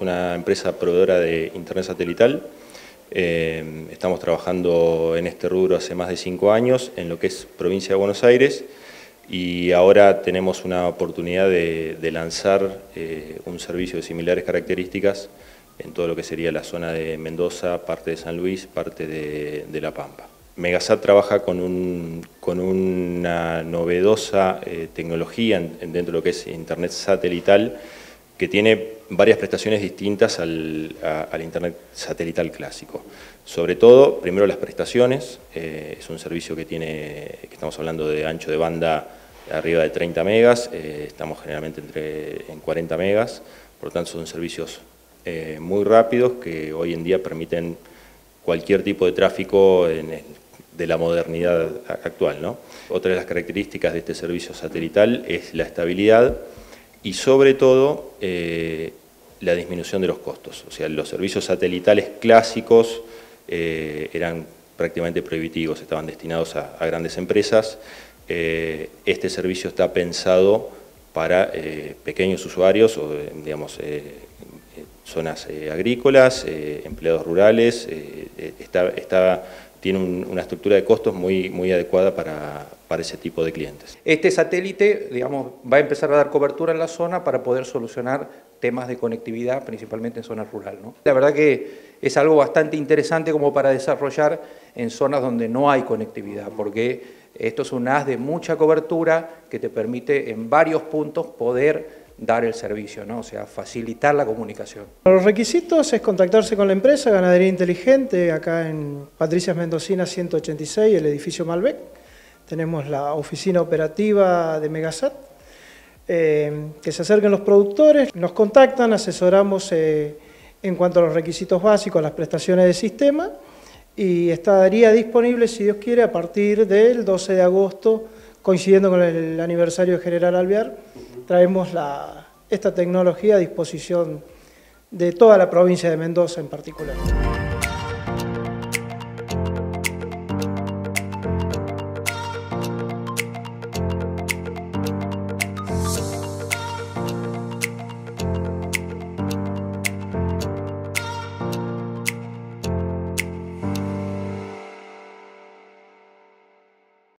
empresa proveedora de Internet satelital. Eh, estamos trabajando en este rubro hace más de cinco años en lo que es provincia de Buenos Aires y ahora tenemos una oportunidad de, lanzar eh, un servicio de similares características en todo lo que sería la zona de Mendoza, parte de San Luis, parte de, La Pampa. Megasat trabaja con, una novedosa eh, tecnología dentro de lo que es Internet satelital que tiene varias prestaciones distintas al, Internet satelital clásico. Sobre todo, primero las prestaciones, eh, es un servicio que tiene, que estamos hablando de ancho de banda arriba de 30 megas, eh, estamos generalmente entre, en 40 megas, por lo tanto son servicios eh, muy rápidos que hoy en día permiten cualquier tipo de tráfico de la modernidad actual. ¿no? Otra de las características de este servicio satelital es la estabilidad y sobre todo eh, la disminución de los costos. O sea, los servicios satelitales clásicos eh, eran prácticamente prohibitivos, estaban destinados a, grandes empresas. este servicio está pensado para pequeños usuarios digamos, zonas eh, agrícolas, eh, empleados rurales, eh, está, tiene una estructura de costos muy, muy adecuada para, para, ese tipo de clientes. Este satélite digamos, va a empezar a dar cobertura en la zona para poder solucionar temas de conectividad, principalmente en zona rural. ¿no? La verdad que es algo bastante interesante como para desarrollar en zonas donde no hay conectividad, porque esto es un haz de mucha cobertura que te permite en varios puntos poder dar el servicio, ¿no? o sea, facilitar la comunicación. Los requisitos es contactarse con la empresa Ganadería Inteligente, acá en Patricias Mendocina 186, el edificio Malbec. Tenemos la oficina operativa de Megasat, eh, que se acerquen los productores, nos contactan, asesoramos eh, en cuanto a los requisitos básicos, las prestaciones de sistema, y estaría disponible, si Dios quiere, a partir del 12 de agosto, coincidiendo con el aniversario de General Alvear, traemos esta tecnología a disposición de toda la provincia de Mendoza en particular.